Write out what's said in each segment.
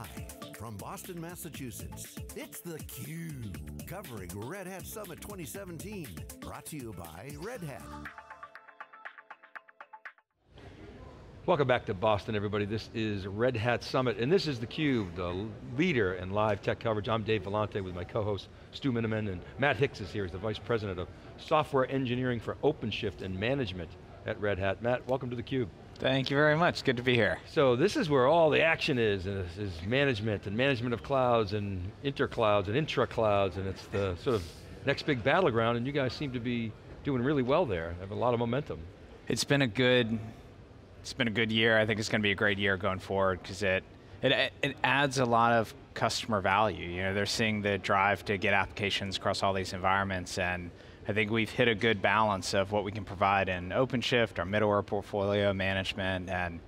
Live from Boston, Massachusetts, it's theCUBE, covering Red Hat Summit 2017. Brought to you by Red Hat. Welcome back to Boston, everybody. This is Red Hat Summit, and this is theCUBE, the leader in live tech coverage. I'm Dave Vellante with my co-host Stu Miniman, and Matt Hicks is here as the Vice President of Software Engineering for OpenShift and Management at Red Hat. Matt, welcome to theCUBE. Thank you very much, good to be here. So this is where all the action is, and this is management, and management of clouds, and interclouds, and intra-clouds, and it's the sort of next big battleground, and you guys seem to be doing really well there, have a lot of momentum. It's been a good, it's been a good year. I think it's going to be a great year going forward, because it, it, it adds a lot of customer value. You know, they're seeing the drive to get applications across all these environments, and I think we've hit a good balance of what we can provide in OpenShift, our middleware portfolio management, and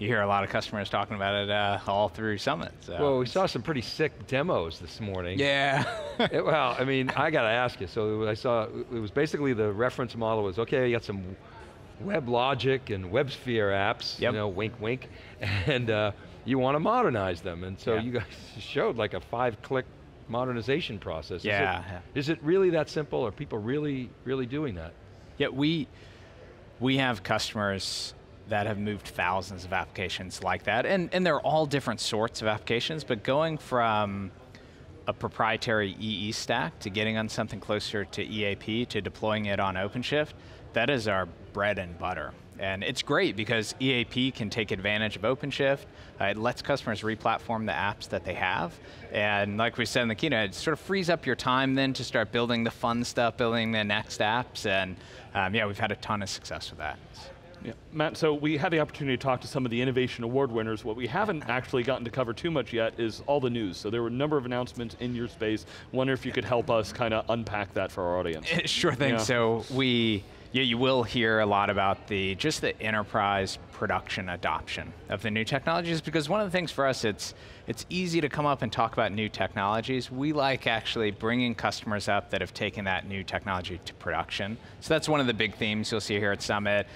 you hear a lot of customers talking about it uh, all through Summit. So. Well, we saw some pretty sick demos this morning. Yeah. it, well, I mean, I got to ask you. So I saw, it was basically the reference model was, okay, you got some WebLogic and WebSphere apps, yep. you know, wink, wink, and uh, you want to modernize them. And so yeah. you guys showed like a five-click modernization process. Yeah. Is it, is it really that simple? Are people really, really doing that? Yeah, we, we have customers that have moved thousands of applications like that, and, and they're all different sorts of applications, but going from a proprietary EE stack to getting on something closer to EAP to deploying it on OpenShift, that is our bread and butter. And it's great because EAP can take advantage of OpenShift. Uh, it lets customers replatform the apps that they have. And like we said in the keynote, it sort of frees up your time then to start building the fun stuff, building the next apps. And um, yeah, we've had a ton of success with that. Yeah. Matt, so we had the opportunity to talk to some of the Innovation Award winners. What we haven't actually gotten to cover too much yet is all the news. So there were a number of announcements in your space. Wonder if you could help us kind of unpack that for our audience. Sure thing, yeah. so we, yeah, you will hear a lot about the just the enterprise production adoption of the new technologies because one of the things for us, it's, it's easy to come up and talk about new technologies. We like actually bringing customers up that have taken that new technology to production. So that's one of the big themes you'll see here at Summit.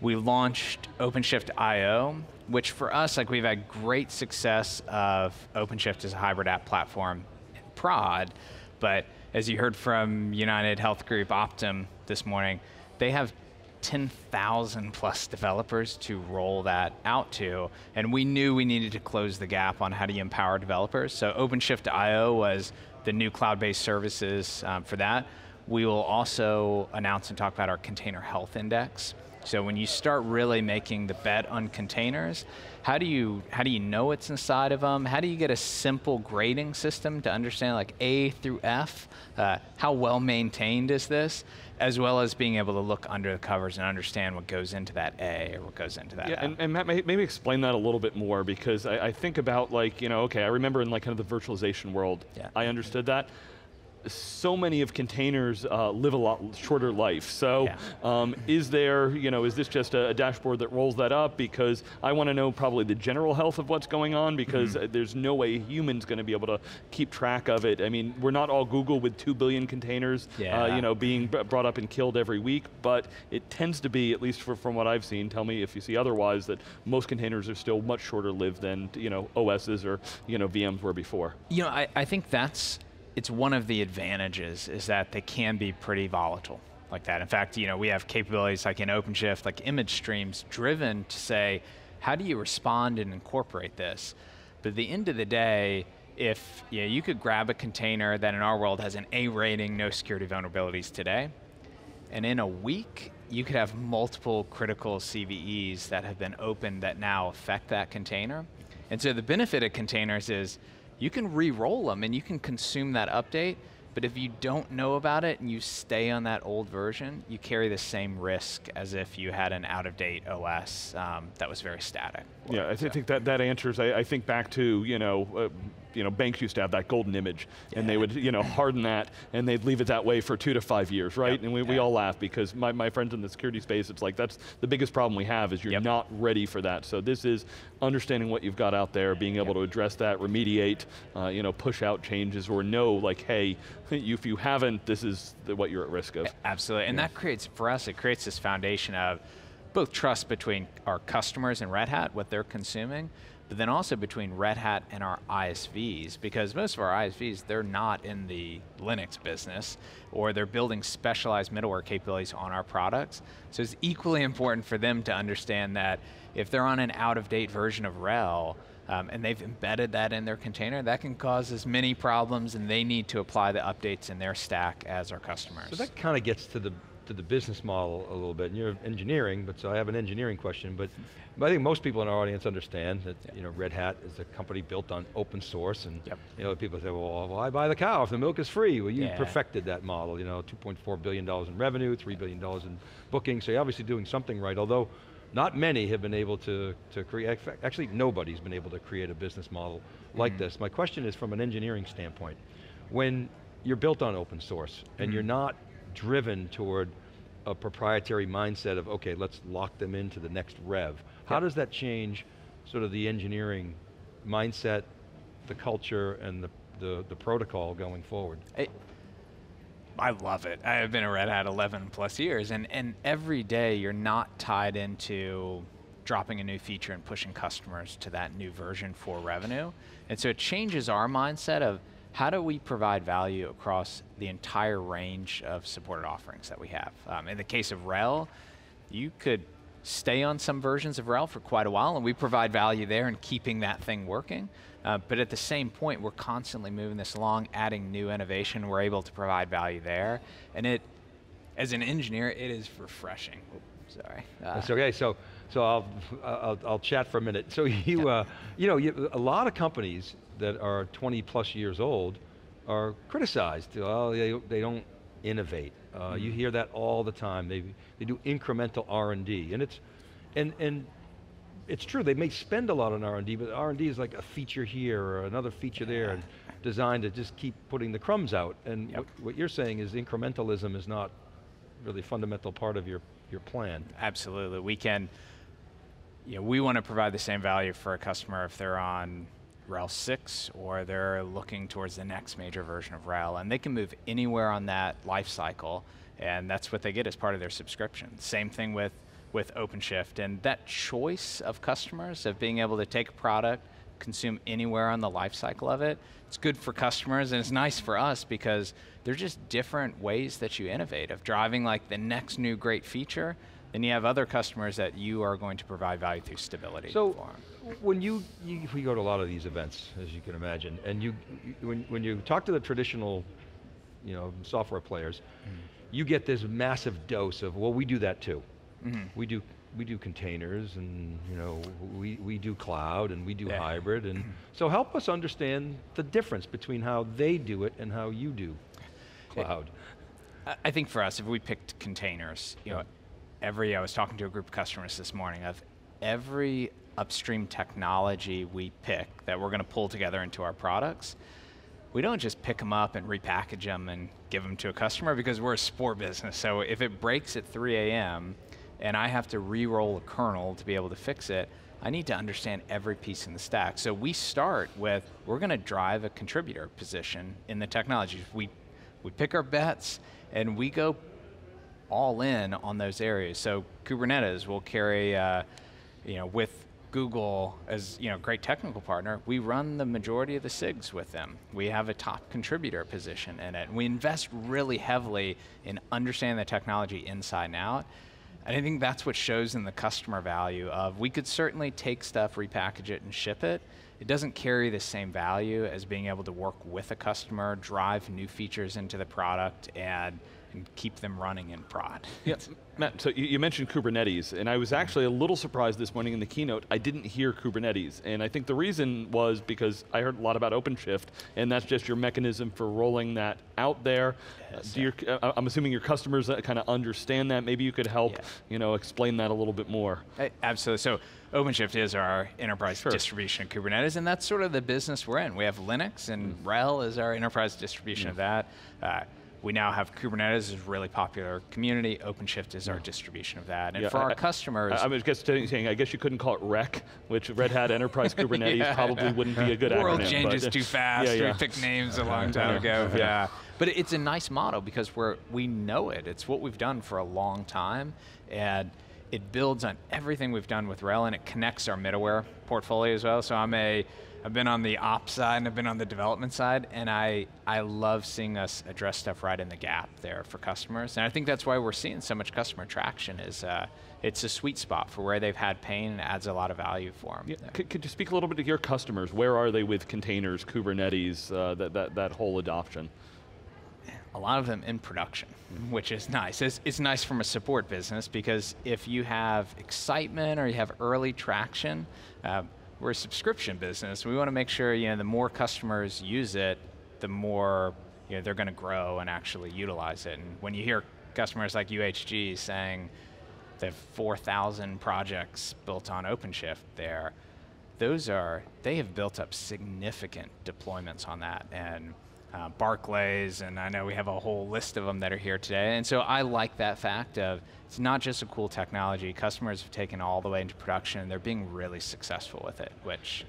We launched OpenShift I.O., which for us, like we've had great success of OpenShift as a hybrid app platform in prod, but as you heard from United Health Group Optum this morning, they have 10,000 plus developers to roll that out to, and we knew we needed to close the gap on how do you empower developers. So OpenShift IO was the new cloud-based services um, for that. We will also announce and talk about our container health index. So when you start really making the bet on containers, how do you how do you know it's inside of them? How do you get a simple grading system to understand like A through F? Uh, how well maintained is this? As well as being able to look under the covers and understand what goes into that A or what goes into that yeah, F. And, and Matt, maybe explain that a little bit more because I, I, think about like, you know, okay, I remember in like kind of the virtualization world, yeah. I understood that so many of containers uh, live a lot shorter life. So yeah. um, is there, you know, is this just a, a, dashboard that rolls that up? Because I want to know probably the general health of what's going on because mm -hmm. there's no way humans going to be able to keep track of it. I mean, we're not all Google with two billion containers, uh, yeah. uh, you know, being brought up and killed every week, but it tends to be, at least for, from what I've seen, tell me if you see otherwise, that most containers are still much shorter lived than, you know, OSs or, you know, VMs were before. You know, I, I think that's it's one of the advantages is that they can be pretty volatile like that. In fact, you know, we have capabilities like in OpenShift, like image streams driven to say, how do you respond and incorporate this? But at the end of the day, if you, know, you could grab a container that in our world has an A rating, no security vulnerabilities today, and in a week, you could have multiple critical CVEs that have been opened that now affect that container. And so the benefit of containers is you can re-roll them and you can consume that update, but if you don't know about it and you stay on that old version, you carry the same risk as if you had an out-of-date OS um, that was very static. Yeah, I th think that, that answers, I, I, think back to, you know, uh, you know, banks used to have that golden image, yeah. and they would, you know, harden that, and they'd leave it that way for two to five years, right? Yep. And we, yeah. we all laugh because my, my friends in the security space, it's like that's the biggest problem we have is you're yep. not ready for that. So this is understanding what you've got out there, being able yep. to address that, remediate, uh, you know, push out changes, or know like, hey, if you haven't, this is the, what you're at risk of. Absolutely, and that creates, for us, it creates this foundation of both trust between our customers and Red Hat, what they're consuming, but then also between Red Hat and our ISVs, because most of our ISVs, they're not in the Linux business, or they're building specialized middleware capabilities on our products. So it's equally important for them to understand that if they're on an out-of-date version of RHEL, um, and they've embedded that in their container, that can cause as many problems and they need to apply the updates in their stack as our customers. So that kind of gets to the to the business model a little bit. And you're engineering, but so I have an engineering question, but, but I think most people in our audience understand that you know, Red Hat is a company built on open source and yep. you know, people say, well, why buy the cow if the milk is free? Well, you yeah. perfected that model, you know, $2.4 billion in revenue, $3 billion in bookings, so you're obviously doing something right, although not many have been able to, to create, actually nobody's been able to create a business model like mm. this. My question is from an engineering standpoint. When you're built on open source and mm. you're not driven toward a proprietary mindset of, okay, let's lock them into the next rev. How does that change sort of the engineering mindset, the culture, and the, the, the protocol going forward? It, I love it. I've been a Red Hat 11 plus years, and, and every day you're not tied into dropping a new feature and pushing customers to that new version for revenue. And so it changes our mindset of how do we provide value across the entire range of supported offerings that we have. Um, in the case of RHEL, you could stay on some versions of RHEL for quite a while, and we provide value there in keeping that thing working. Uh, but at the same point, we're constantly moving this along, adding new innovation. We're able to provide value there. And it, as an engineer, it is refreshing. sorry. Uh, That's okay, so, so I'll, I'll, I'll, chat for a minute. So you, uh, you know, you, a lot of companies that are 20 plus years old are criticized. Well, they, they don't innovate. Uh, mm -hmm. You hear that all the time. They, they do incremental R&D. And it's, and, and it's true, they may spend a lot on R&D, but R&D is like a feature here or another feature there, and designed to just keep putting the crumbs out. And yep. what, what, you're saying is incrementalism is not really fundamental part of your, your plan. Absolutely, we can, you know, we want to provide the same value for a customer if they're on RHEL 6 or they're looking towards the next major version of RHEL, and they can move anywhere on that life cycle, and that's what they get as part of their subscription. Same thing with with OpenShift. And that choice of customers of being able to take a product, consume anywhere on the life cycle of it, it's good for customers and it's nice for us because they're just different ways that you innovate of driving like the next new great feature then you have other customers that you are going to provide value through stability so when you, you, we go to a lot of these events as you can imagine and you, when, when you talk to the traditional you know software players mm. you get this massive dose of well we do that too Mm -hmm. We do we do containers and you know we, we do cloud and we do yeah. hybrid and so help us understand the difference between how they do it and how you do cloud. I think for us, if we picked containers, you know, every I was talking to a group of customers this morning of every upstream technology we pick that we're going to pull together into our products, we don't just pick them up and repackage them and give them to a customer because we're a sport business. So if it breaks at 3 a.m., and I have to re-roll a kernel to be able to fix it, I need to understand every piece in the stack. So we start with, we're going to drive a contributor position in the technology. We, we pick our bets and we go all in on those areas. So Kubernetes will carry, uh, you know, with Google as you know, great technical partner, we run the majority of the SIGs with them. We have a top contributor position in it. We invest really heavily in understanding the technology inside and out. And I think that's what shows in the customer value of we could certainly take stuff, repackage it, and ship it. It doesn't carry the same value as being able to work with a customer, drive new features into the product, and and keep them running in prod. Yeah, Matt, so you, mentioned Kubernetes, and I was actually a little surprised this morning in the keynote, I didn't hear Kubernetes. And I think the reason was because I heard a lot about OpenShift, and that's just your mechanism for rolling that out there. Yes, Do your, uh, I'm assuming your customers uh, kind of understand that. Maybe you could help yeah. you know, explain that a little bit more. absolutely, so OpenShift is our enterprise sure. distribution of Kubernetes, and that's sort of the business we're in. We have Linux, and mm. RHEL is our enterprise distribution mm. of that. Uh, we now have Kubernetes is a really popular community. OpenShift is our distribution of that. And yeah, for our customers. I, I was just saying, I guess you couldn't call it REC, which Red Hat Enterprise Kubernetes yeah. probably wouldn't be a good World acronym. World changes too fast. Yeah, yeah. We picked names a long time ago. Yeah. But it's a nice model because we're, we know it. It's what we've done for a long time. And it builds on everything we've done with RHEL and it connects our middleware portfolio as well. So I'm a, I've been on the ops side and I've been on the development side, and I, I love seeing us address stuff right in the gap there for customers. And I think that's why we're seeing so much customer traction is uh, it's a sweet spot for where they've had pain and adds a lot of value for them. Yeah. Could, could, you speak a little bit to your customers? Where are they with containers, Kubernetes, uh, that, that, that whole adoption? a lot of them in production, which is nice. It's, it's, nice from a support business because if you have excitement or you have early traction, uh, we're a subscription business. We want to make sure you know the more customers use it, the more you know, they're going to grow and actually utilize it. And when you hear customers like UHG saying they have 4,000 projects built on OpenShift there, those are they have built up significant deployments on that and uh, Barclays, and I know we have a whole list of them that are here today. And so I like that fact of it's not just a cool technology. Customers have taken all the way into production, and they're being really successful with it, which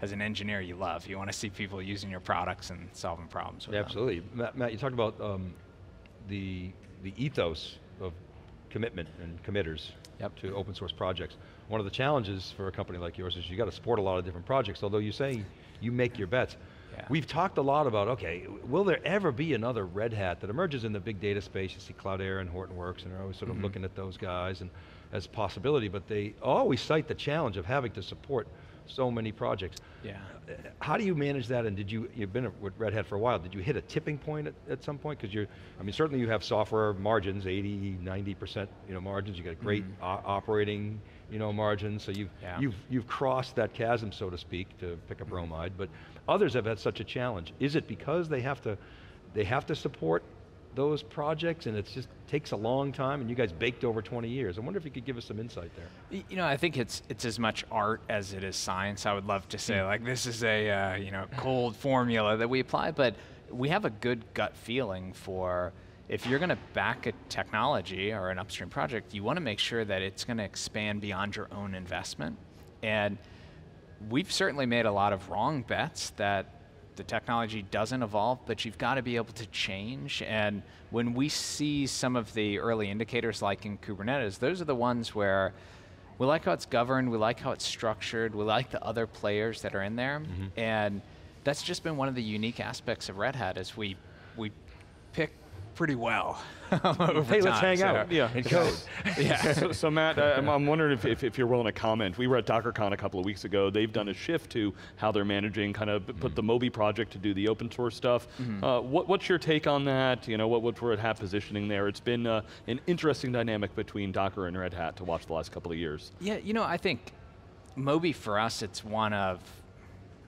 as an engineer you love. You want to see people using your products and solving problems with yeah, Absolutely. Matt, Matt, you talked about um, the, the ethos of commitment and committers yep. to open source projects. One of the challenges for a company like yours is you got to support a lot of different projects, although you say you make your bets. Yeah. We've talked a lot about, okay, will there ever be another Red Hat that emerges in the big data space? You see Cloudera and Hortonworks, and they're always sort of mm -hmm. looking at those guys and as a possibility, but they always cite the challenge of having to support so many projects. Yeah. How do you manage that, and did you, you've been with Red Hat for a while, did you hit a tipping point at, at some point? Because you're, I mean, certainly you have software margins, 80, 90% you know, margins, you got great mm -hmm. operating you know, margins, so you've, yeah. you've, you've crossed that chasm, so to speak, to pick a mm-hmm. bromide, but Others have had such a challenge. Is it because they have to, they have to support those projects and it just takes a long time and you guys baked over 20 years. I wonder if you could give us some insight there. You know, I think it's it's as much art as it is science. I would love to say hmm. like this is a uh, you know cold formula that we apply, but we have a good gut feeling for if you're going to back a technology or an upstream project, you want to make sure that it's going to expand beyond your own investment. And we've certainly made a lot of wrong bets that the technology doesn't evolve, but you've got to be able to change. And when we see some of the early indicators like in Kubernetes, those are the ones where we like how it's governed, we like how it's structured, we like the other players that are in there. Mm-hmm. And that's just been one of the unique aspects of Red Hat is we, we pick pretty well. hey, time, let's hang so out. Yeah, and code. yeah. so, so, Matt, uh, I'm, I'm, wondering if, if, if, you're willing to comment. We were at DockerCon a couple of weeks ago. They've done a shift to how they're managing, kind of put mm the Moby project to do the open source stuff. Mm uh, what, what's your take on that? You know, what what Red Hat positioning there? It's been uh, an interesting dynamic between Docker and Red Hat to watch the last couple of years. Yeah, you know, I think Moby for us, it's one of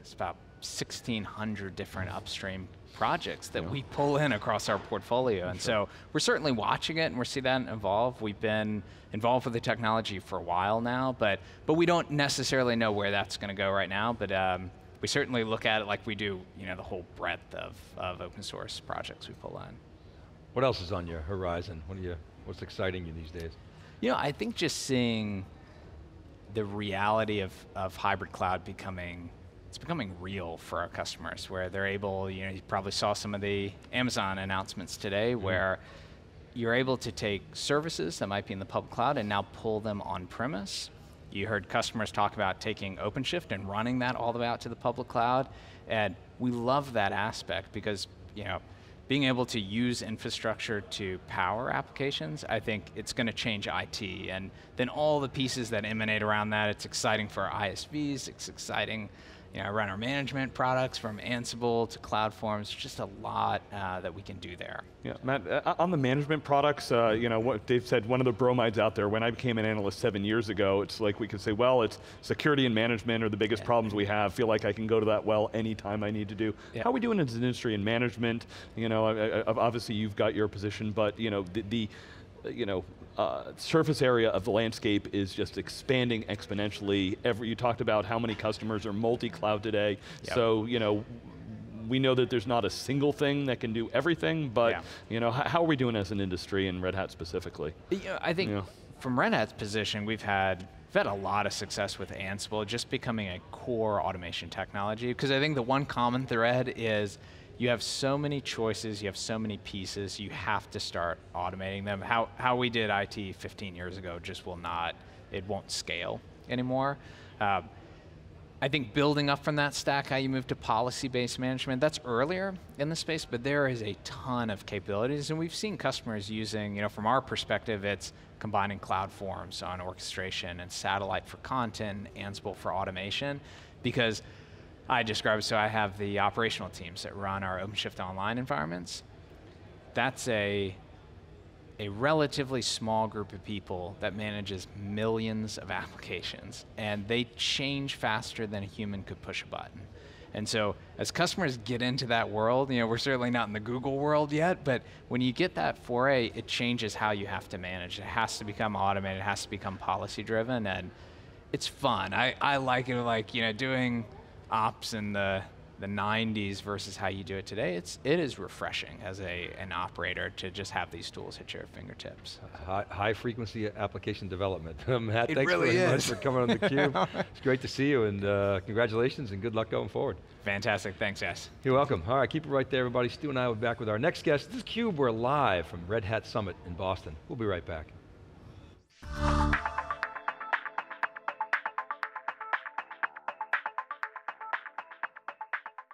it's about 1,600 different upstream projects that yeah. we pull in across our portfolio. And sure. so we're certainly watching it and we're seeing that evolve. We've been involved with the technology for a while now, but, but we don't necessarily know where that's going to go right now. But um, we certainly look at it like we do you know, the whole breadth of, of open source projects we pull in. What else is on your horizon? What are you, what's exciting you these days? You know, I think just seeing the reality of, of hybrid cloud becoming it's becoming real for our customers where they're able, you know, you probably saw some of the Amazon announcements today mm-hmm. where you're able to take services that might be in the public cloud and now pull them on premise. You heard customers talk about taking OpenShift and running that all the way out to the public cloud. And we love that aspect because, you know, being able to use infrastructure to power applications, I think it's going to change IT. And then all the pieces that emanate around that, it's exciting for ISVs, it's exciting you know, I run our management products from Ansible to CloudForms, just a lot uh, that we can do there. Yeah, Matt, uh, on the management products, uh, you know, what Dave said, one of the bromides out there, when I became an analyst seven years ago, it's like we could say, well, it's security and management are the biggest yeah. problems we have, feel like I can go to that well anytime I need to do. Yeah. How are we doing as an industry in management? You know, obviously you've got your position, but you know, the, the you know, uh, surface area of the landscape is just expanding exponentially. Every, you talked about how many customers are multi-cloud today. Yep. So, you know, we know that there's not a single thing that can do everything, but yeah. you know, how, are we doing as an industry and Red Hat specifically? Yeah, I think you know? from Red Hat's position, we've had we've had a lot of success with Ansible just becoming a core automation technology because I think the one common thread is you have so many choices, you have so many pieces, you have to start automating them. How, how we did IT 15 years ago just will not, it won't scale anymore. Uh, I think building up from that stack, how you move to policy-based management, that's earlier in the space, but there is a ton of capabilities, and we've seen customers using, you know, from our perspective, it's combining CloudForms on orchestration and satellite for content, Ansible for automation, because I describe so I have the operational teams that run our OpenShift Online environments. That's a a relatively small group of people that manages millions of applications, and they change faster than a human could push a button. And so as customers get into that world, you know, we're certainly not in the Google world yet, but when you get that foray, it changes how you have to manage. It has to become automated, it has to become policy driven, and it's fun. I, I like it like, you know, doing ops in the the 90s versus how you do it today, it's it is refreshing as a an operator to just have these tools at your fingertips. High, high frequency application development. Matt, it thanks really very is. much for coming on theCUBE. it's great to see you and uh, congratulations and good luck going forward. Fantastic, thanks guys. You're welcome. All right, keep it right there everybody. Stu and I will be back with our next guest. This is CUBE, we're live from Red Hat Summit in Boston. We'll be right back.